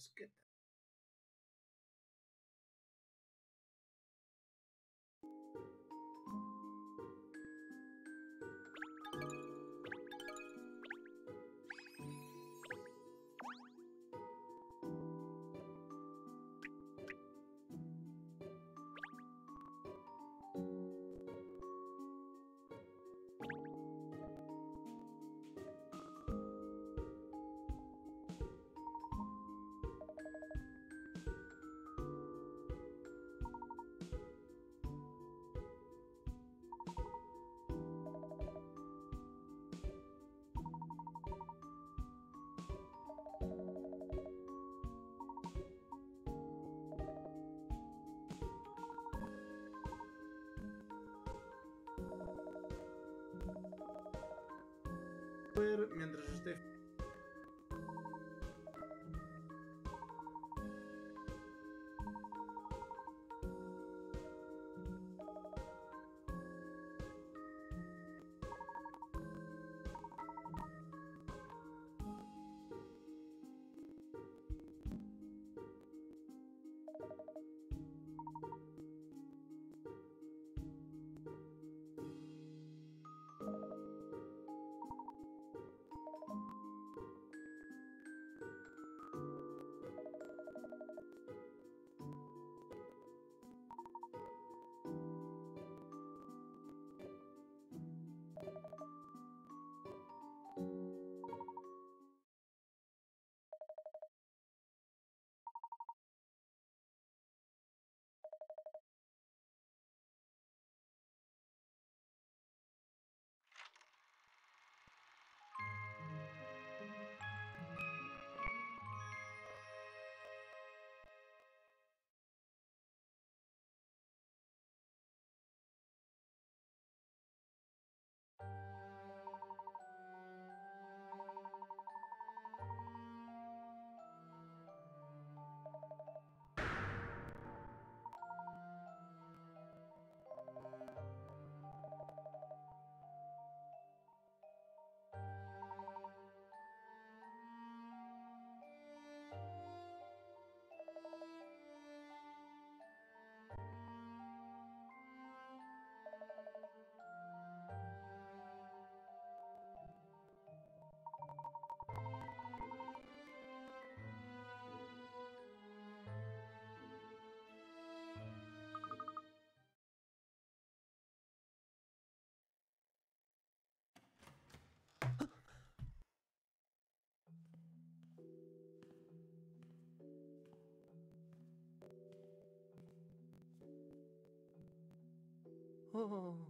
is good. Mientras esté 哦。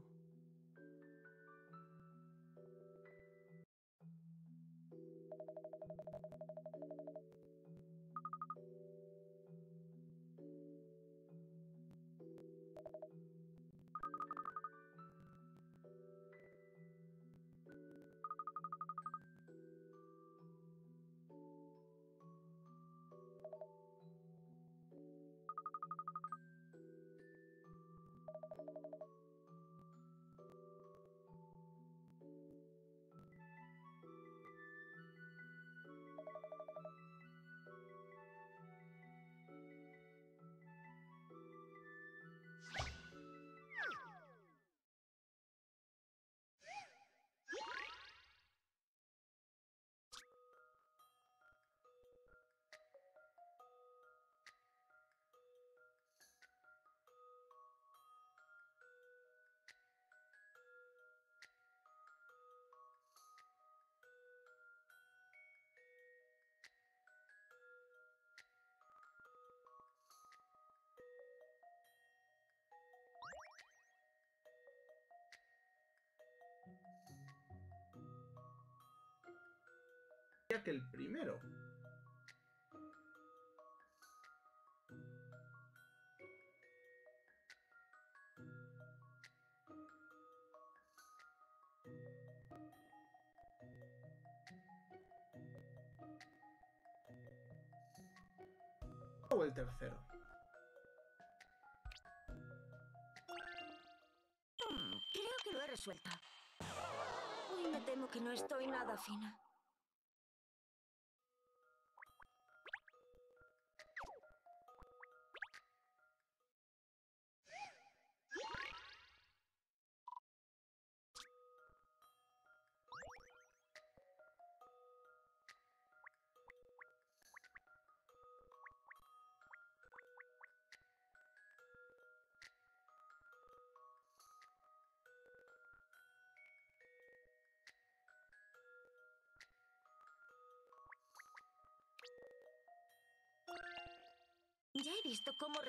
Que el primero. O el tercero. Creo que lo he resuelto. Uy, me temo que no estoy nada fina.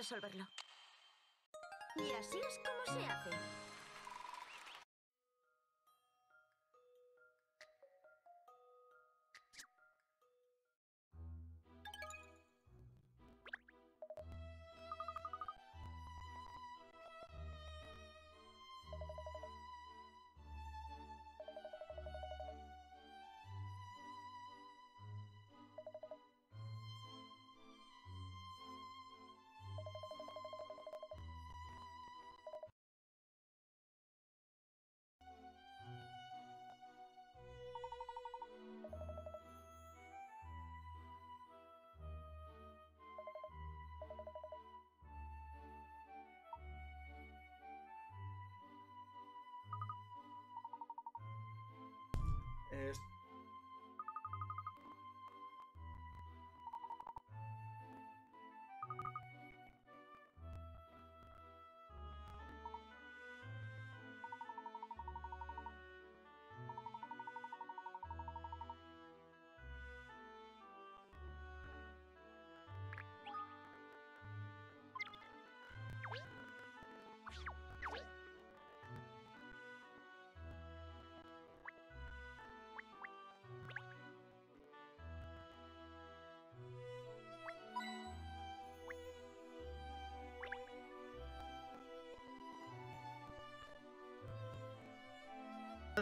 Resolverlo. Y así es como se hace.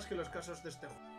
Que los casos de este juego.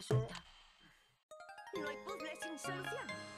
No hay puzzle sin solución.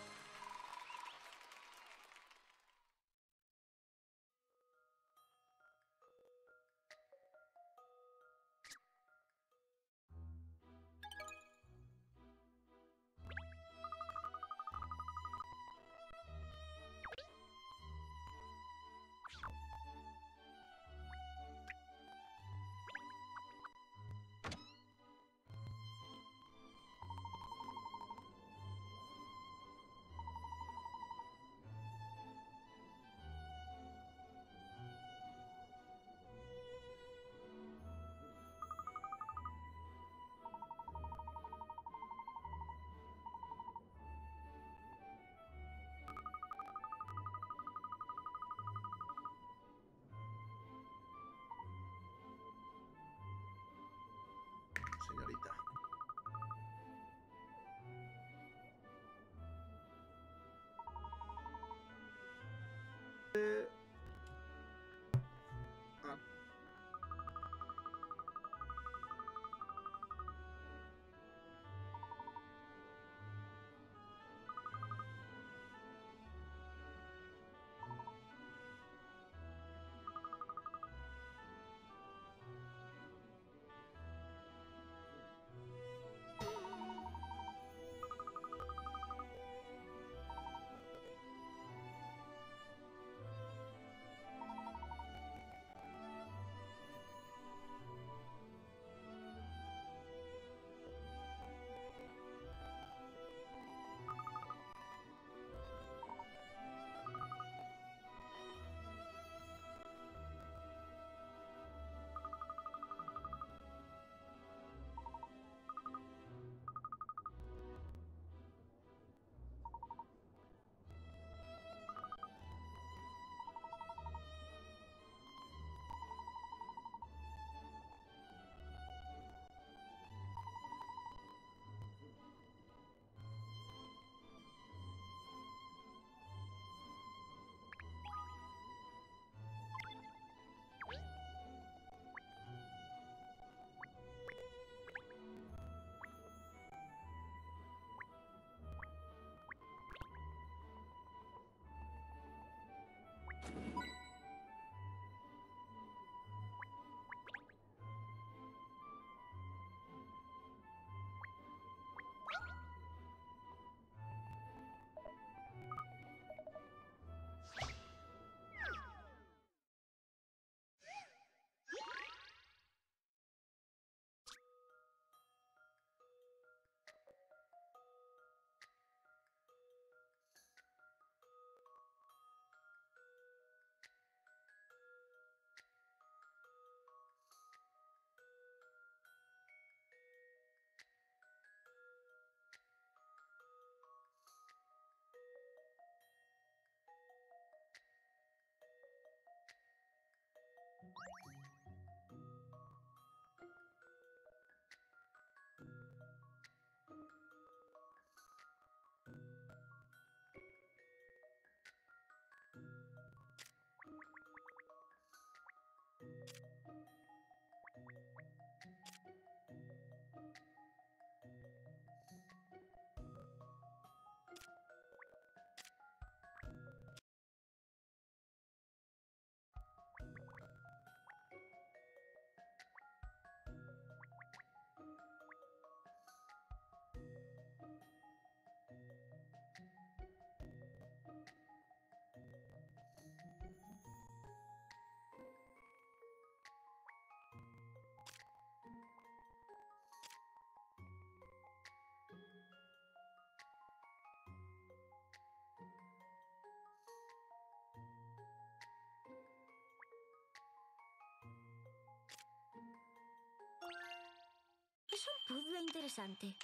Es un puzzle interesante.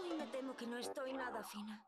Uy, me temo que no estoy nada fina.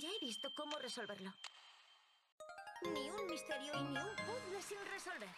Ya he visto cómo resolverlo. Ni un misterio y ni un puzzle sin resolver.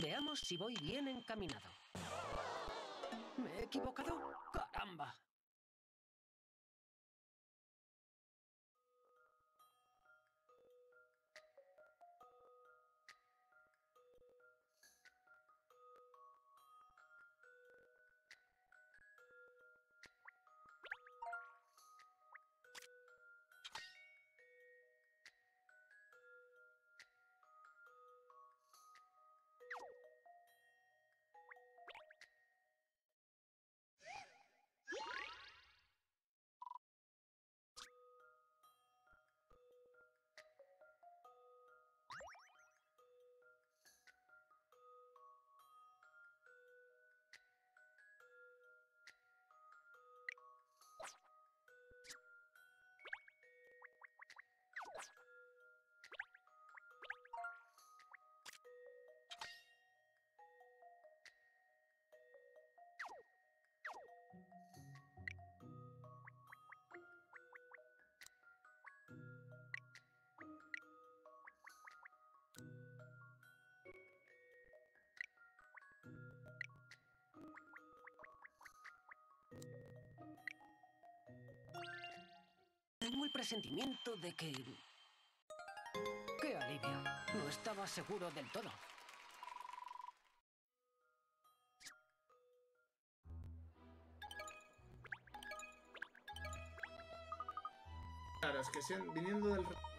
Veamos si voy bien encaminado. ¿Me he equivocado? ¡Caramba! Presentimiento de que... ¡Qué alivio! No estaba seguro del todo. Claro, es que sean, viniendo del...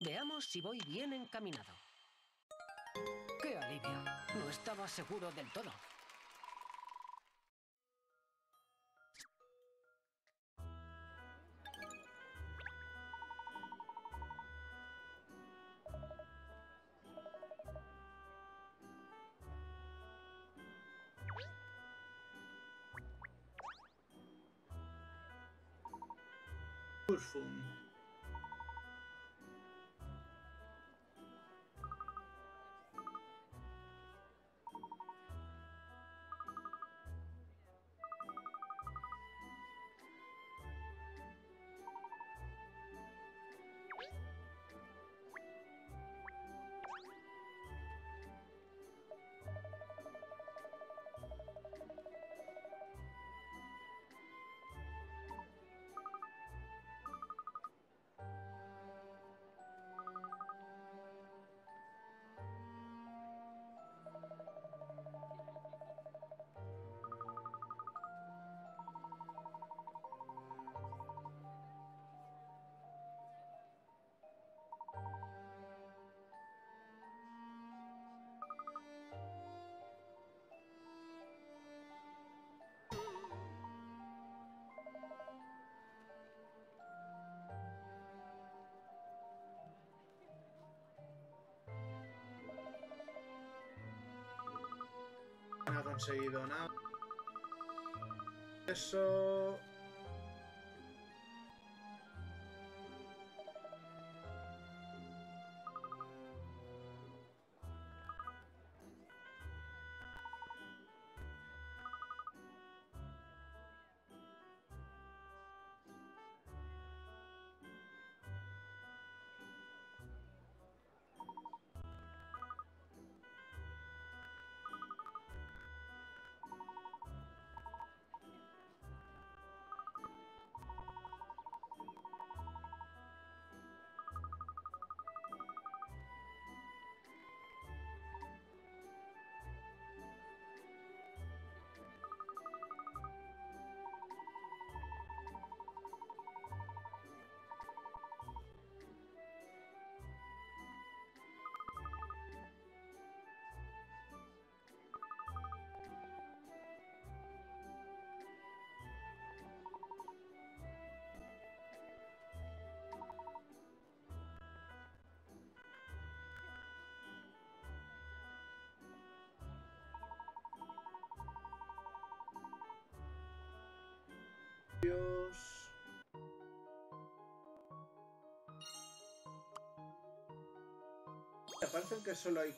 Veamos si voy bien encaminado. ¡Qué alivio! No estaba seguro del todo. Conseguido nada. Eso... Dios. Me que solo hay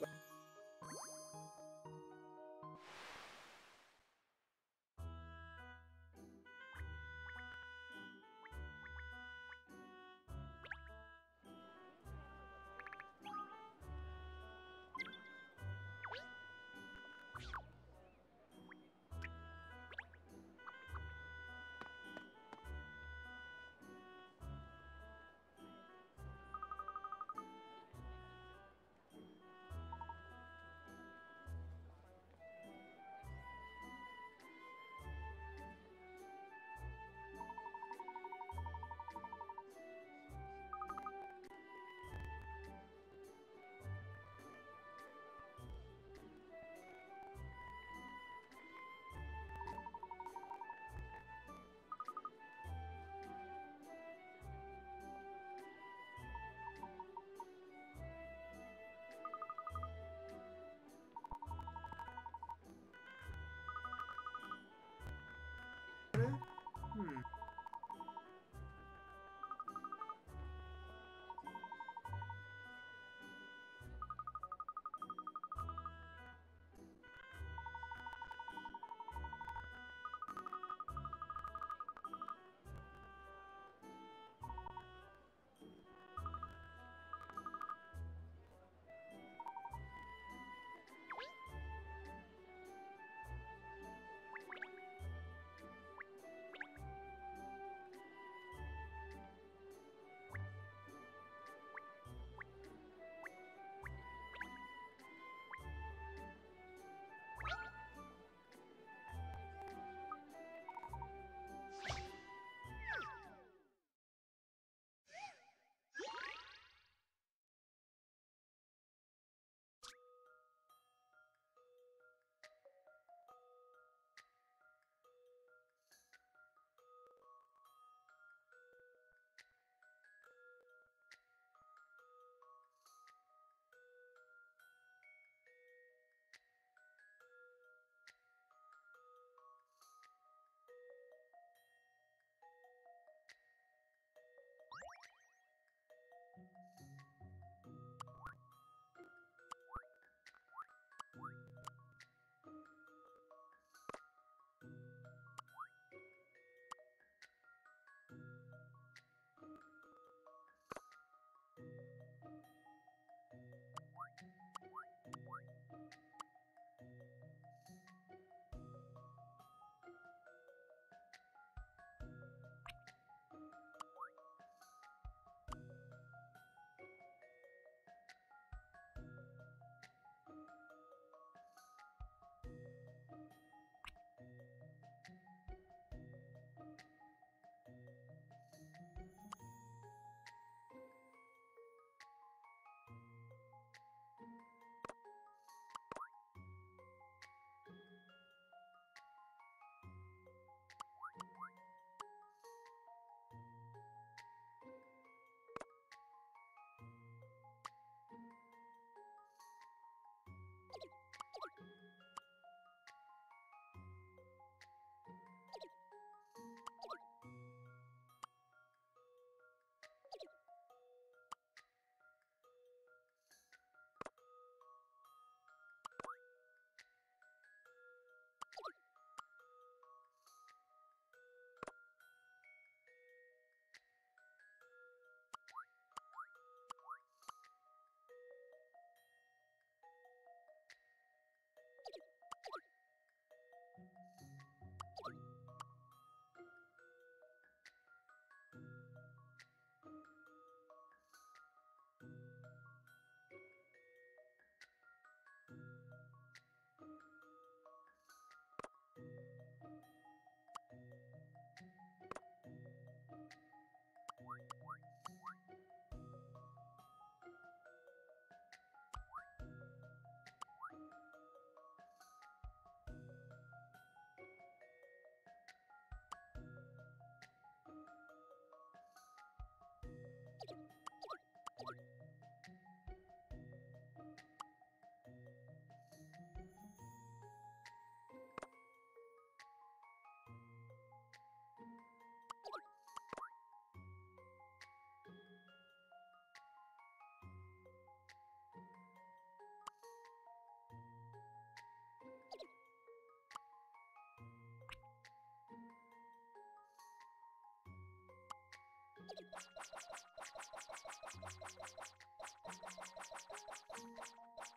Thank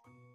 you.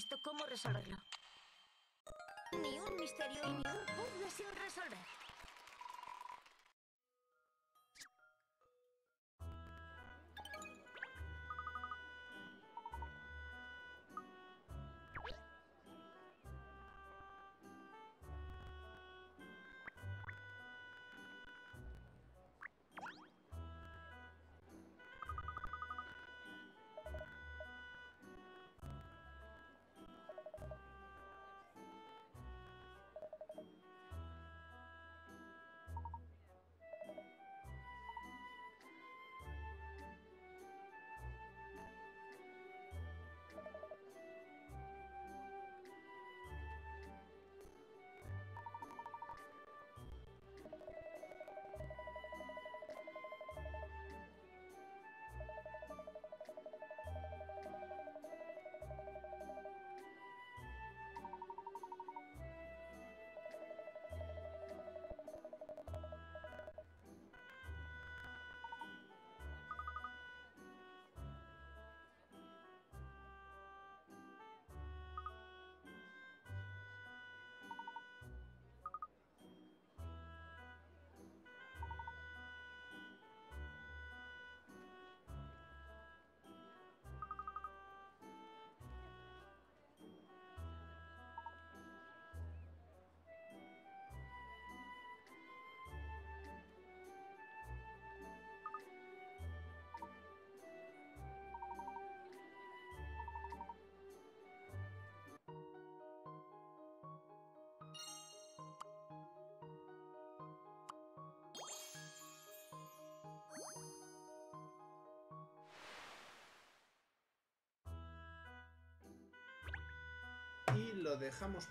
Visto cómo resolverlo. Ni un misterio ni un puzzle sin resolver. Y lo dejamos...